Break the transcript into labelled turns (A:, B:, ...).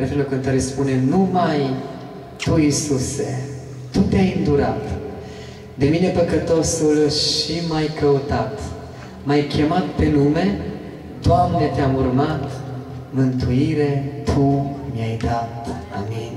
A: refrenul cântării spune, numai Tu, Iisuse, Tu te-ai îndurat, de mine păcătosul și mai căutat, m-ai chemat pe nume, Doamne, te-am urmat, mântuire Tu mi-ai dat. Amin.